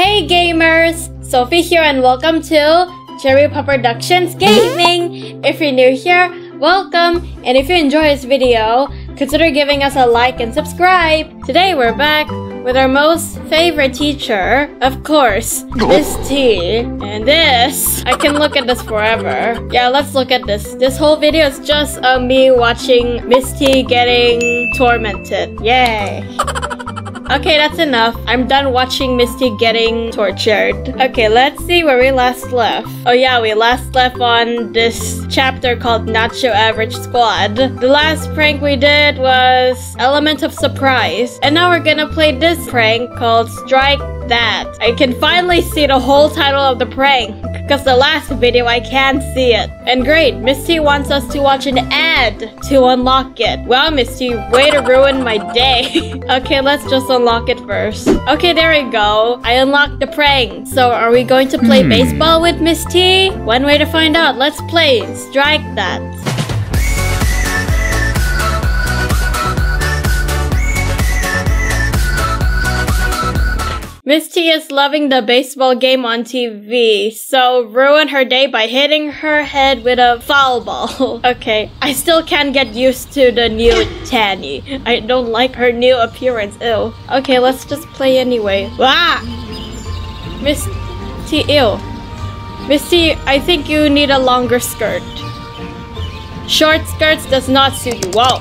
Hey gamers! Sophie here and welcome to Cherry Pop Productions Gaming! If you're new here, welcome! And if you enjoy this video, consider giving us a like and subscribe! Today we're back with our most favorite teacher, of course, Miss T. And this, I can look at this forever. Yeah, let's look at this. This whole video is just uh, me watching Miss T getting tormented. Yay! Okay, that's enough. I'm done watching Miss T getting tortured. Okay, let's see where we last left. Oh yeah, we last left on this chapter called Nacho Average Squad. The last prank we did was Element of Surprise. And now we're gonna play this prank called Strike That. I can finally see the whole title of the prank. Because the last video I can't see it. And great, Miss T wants us to watch an ad to unlock it. Well, Miss T, way to ruin my day. okay, let's just unlock it first. Okay, there we go. I unlocked the prank. So are we going to play hmm. baseball with Miss T? One way to find out. Let's play. Strike that. Miss T is loving the baseball game on TV, so ruin her day by hitting her head with a foul ball. okay, I still can't get used to the new Tanny. I don't like her new appearance, ew. Okay, let's just play anyway. Wah! Miss Misty, ew. Miss T, I think you need a longer skirt. Short skirts does not suit you. Whoa.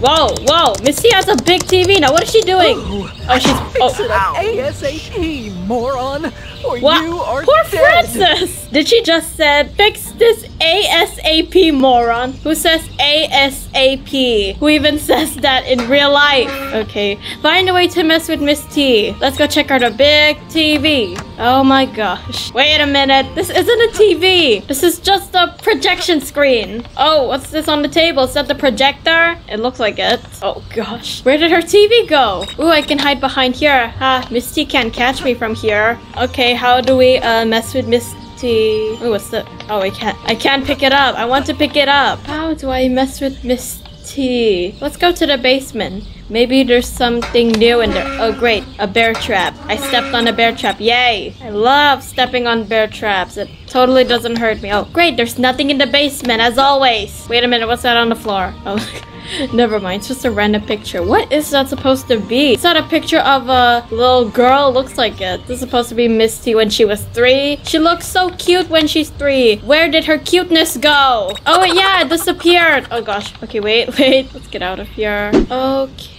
Whoa, whoa. Miss T has a big TV now. What is she doing? Oh, oh she's. Fix oh. it Oh, up ASAP, moron, or what? you are Poor dead. Francis. Did she just said fix this ASAP moron? Who says ASAP? Who even says that in real life? Okay, find a way to mess with Miss T. Let's go check out a big TV. Oh my gosh. Wait a minute. This isn't a TV. This is just a projection screen. Oh, what's this on the table? Is that the projector? It looks like it. Oh gosh. Where did her TV go? Ooh, I can hide behind here. Ha, Miss T can't catch me from here. Okay, how do we uh, mess with Ooh, what's that? Oh, I can't. I can't pick it up. I want to pick it up. How do I mess with Miss T? Let's go to the basement. Maybe there's something new in there. Oh, great. A bear trap. I stepped on a bear trap. Yay. I love stepping on bear traps. It totally doesn't hurt me. Oh, great. There's nothing in the basement, as always. Wait a minute. What's that on the floor? Oh, never mind. It's just a random picture. What is that supposed to be? It's not a picture of a little girl. Looks like it. This is supposed to be Miss T when she was three. She looks so cute when she's three. Where did her cuteness go? Oh, yeah. It disappeared. Oh, gosh. Okay, wait, wait. Let's get out of here. Okay.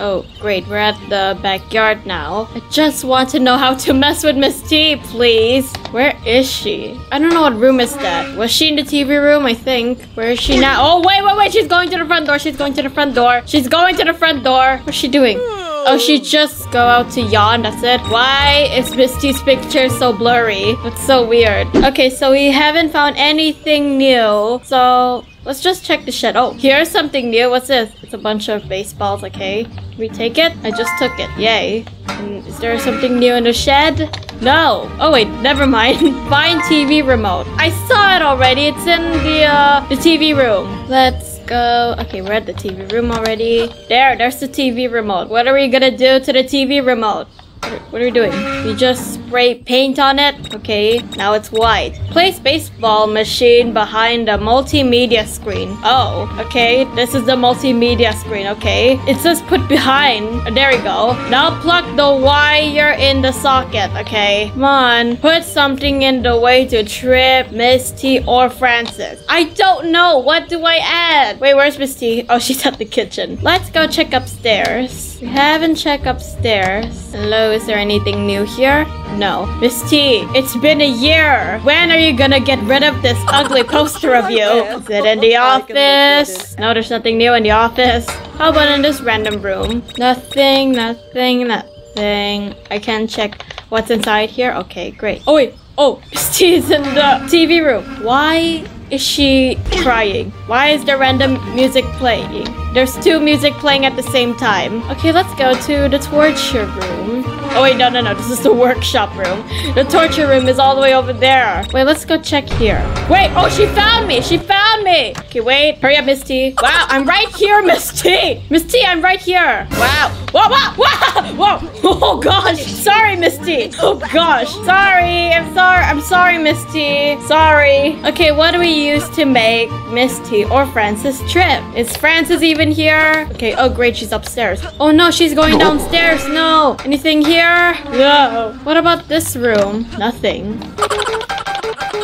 Oh, great. We're at the backyard now. I just want to know how to mess with Miss T, please. Where is she? I don't know what room is that. Was she in the TV room? I think. Where is she now? Oh, wait, wait, wait. She's going to the front door. She's going to the front door. She's going to the front door. What's she doing? Oh, she just go out to yawn, that's it. Why is Miss T's picture so blurry? That's so weird. Okay, so we haven't found anything new. So let's just check the shed. Oh, here's something new. What's this? It's a bunch of baseballs, okay. Can we take it? I just took it. Yay. And is there something new in the shed? No. Oh wait, never mind. Find TV remote. I saw it already. It's in the uh, the TV room. Let's go. Okay, we're at the TV room already. There, there's the TV remote. What are we gonna do to the TV remote? What are, we doing? We just spray paint on it. Okay, now it's white. Place baseball machine behind the multimedia screen. Oh, okay. This is the multimedia screen. Okay. It says put behind. There we go. Now plug the wire in the socket. Okay. Come on. Put something in the way to trip Miss T or Francis. I don't know. What do I add? Wait, where's Miss T? Oh, she's at the kitchen. Let's go check upstairs. We haven't checked upstairs. Hello, is there anything new here? No. Miss T, it's been a year. When are you gonna get rid of this ugly poster of you? Is it in the I can live with office? No, there's nothing new in the office. How about in this random room? Nothing, nothing, nothing. I can check what's inside here. Okay, great. Oh wait. Oh, Miss T is in the TV room. Why is she crying? Why is there random music playing? There's two music playing at the same time. Okay, let's go to the torture room. Oh wait, no, no, no. This is the workshop room. The torture room is all the way over there. Wait, let's go check here. Wait, oh, she found me. She found me. Okay, wait. Hurry up, Miss T. Wow, I'm right here, Miss T. Miss T, I'm right here. Wow. Whoa, whoa, whoa, whoa. Oh gosh. Sorry, Miss T. Oh gosh. Sorry. I'm sorry. I'm sorry, Miss T. Sorry. Okay, what do we use to make Miss T or Francis trip? Is Francis even here? Okay. Oh great, she's upstairs. Oh no, she's going downstairs. No. Anything here? No. What about this room? Nothing.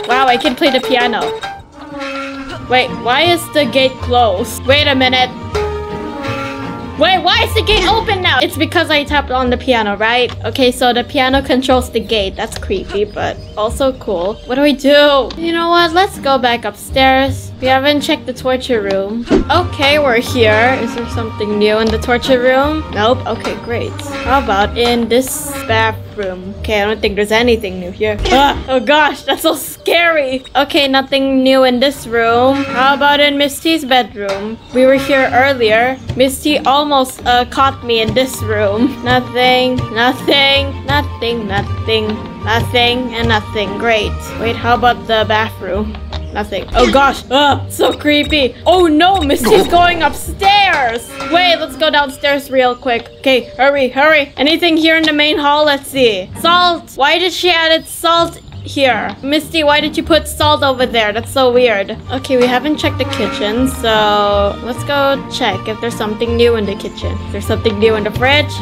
Wow, I can play the piano. Wait, why is the gate closed? Wait a minute. Wait, why is the gate open now? It's because I tapped on the piano, right? Okay, so the piano controls the gate. That's creepy, but also cool. What do we do? You know what? Let's go back upstairs. We haven't checked the torture room. Okay, we're here. Is there something new in the torture room? Nope. Okay, great. How about in this bathroom? Okay, I don't think there's anything new here. Ah, oh gosh, that's so scary. Okay, nothing new in this room. How about in Miss T's bedroom? We were here earlier. Miss T almost uh, caught me in this room. Nothing, nothing, nothing, nothing, nothing, and nothing. Great. Wait, how about the bathroom? Nothing. Oh gosh. Ah, so creepy. Oh no, Miss T's going upstairs. Wait, let's go downstairs real quick. Okay, hurry, hurry. Anything here in the main hall? Let's see. Salt. Why did she add salt here. Miss T, why did you put salt over there? That's so weird. Okay, we haven't checked the kitchen, so let's go check if there's something new in the kitchen. If there's something new in the fridge.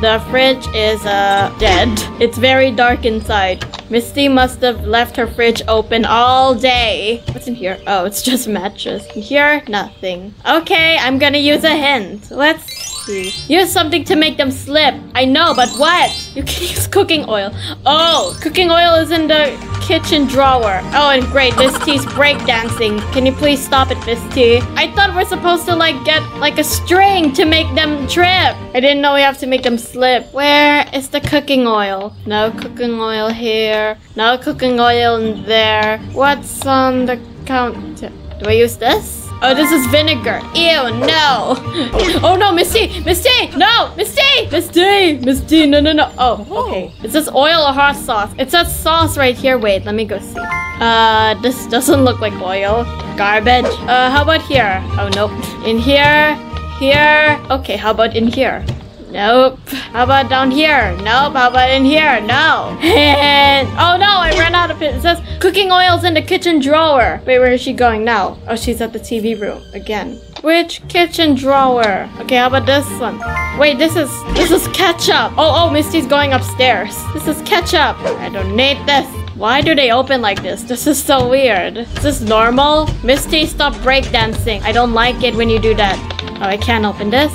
The fridge is uh dead. It's very dark inside. Miss T must have left her fridge open all day. What's in here? Oh, it's just mattress. In here, nothing. Okay, I'm gonna use a hint. Let's see. Use something to make them slip. I know, but what? You can use cooking oil. Oh, cooking oil is in the kitchen drawer. Oh, and great, Miss T's breakdancing. Can you please stop it, Miss T? I thought we're supposed to like get like a string to make them trip. I didn't know we have to make them slip. Where is the cooking oil? No cooking oil here. No cooking oil in there. What's on the counter? Do I use this? Oh, this is vinegar. Ew, no. Oh no, Miss T, Misty, no, Miss T, Misty, Miss T, no, no, no. Oh, okay. Is this oil or hot sauce? It says sauce right here. Wait, let me go see. Uh, this doesn't look like oil. Garbage. Uh, how about here? Oh, nope. In here, here. Okay, how about in here? Nope. How about down here? Nope. How about in here? No. And oh no, I ran out of it. It says cooking oils in the kitchen drawer. Wait, where is she going now? Oh, she's at the TV room again. Which kitchen drawer? Okay, how about this one? Wait, this is this is ketchup. Oh, oh, Miss T's going upstairs. This is ketchup. I don't need this. Why do they open like this? This is so weird. Is this normal? Miss T, stop breakdancing. I don't like it when you do that. Oh, I can't open this.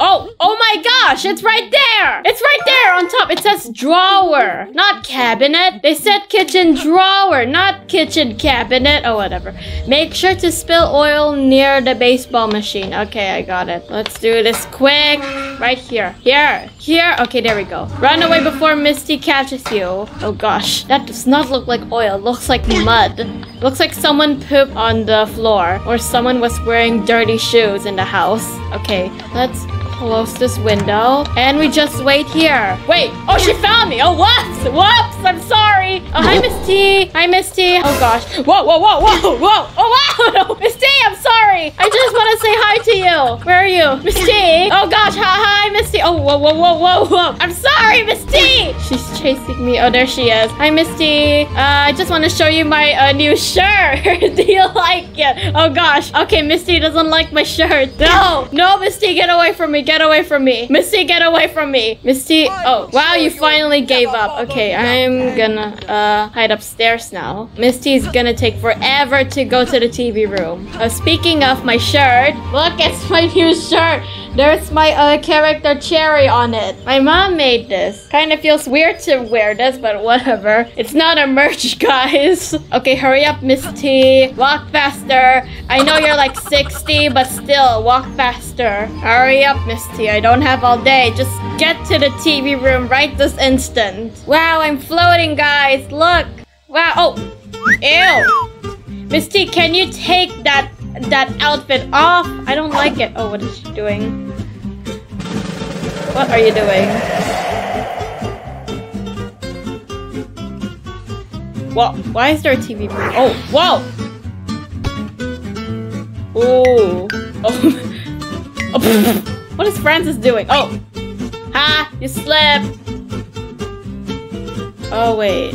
Oh, oh my gosh, it's right there. It's right there on top. It says drawer, not cabinet. They said kitchen drawer, not kitchen cabinet. Oh, whatever. Make sure to spill oil near the baseball machine. Okay, I got it. Let's do this quick. Right here. Here. Here. Okay, there we go. Run away before Miss T catches you. Oh gosh, that does not look like oil. It looks like mud. Looks like someone pooped on the floor or someone was wearing dirty shoes in the house. Okay, let's close this window and we just wait here. Wait, oh, she found me. Oh, whoops, whoops, I'm sorry. Oh, hi, Miss T. Hi, Miss T. Oh, gosh. Whoa, whoa, whoa, whoa, whoa. Oh, wow, Miss T, I'm sorry. I just want to say hi to you. Where are you? Miss T. Oh, gosh, hi, hi, Miss T. Oh, whoa, whoa, whoa, whoa, whoa. I'm sorry, Miss T. She's chasing me. Oh, there she is. Hi, Miss T. Uh, I just want to show you my uh, new shirt. Do you like it? Oh, gosh. Okay, Miss T doesn't like my shirt. No, no, Miss T, get away from me. Get away from me. Miss T, get away from me. Miss T, oh, wow, you finally gave up. Okay, I'm gonna uh, hide upstairs now. Miss T's gonna take forever to go to the TV room. Uh, speaking of my shirt, look, it's my new shirt. There's my uh, character Cherry on it. My mom made this. Kind of feels weird to wear this, but whatever. It's not a merch, guys. Okay, hurry up, Miss T. Walk faster. I know you're like 60, but still, walk faster. Hurry up, Miss T. I don't have all day. Just get to the TV room right this instant. Wow, I'm floating, guys. Look. Wow. Oh. Ew. Miss T, can you take that that outfit off. I don't like it. Oh, what is she doing? What are you doing? Well, why is there a TV? Oh, whoa! Ooh. Oh. oh. what is Francis doing? Oh! Ha! You slipped! Oh, wait.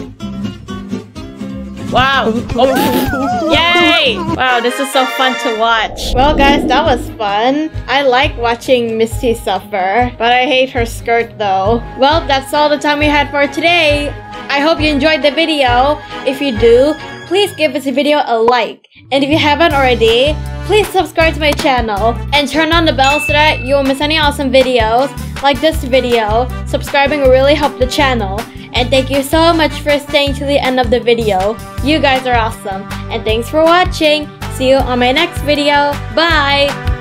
Wow. Oh. Yay! Wow, this is so fun to watch. Well, guys, that was fun. I like watching Miss T suffer, but I hate her skirt though. Well, that's all the time we had for today. I hope you enjoyed the video. If you do, please give this video a like. And if you haven't already, please subscribe to my channel and turn on the bell so that you won't miss any awesome videos like this video. Subscribing will really help the channel. And thank you so much for staying to the end of the video. You guys are awesome. And thanks for watching. See you on my next video. Bye!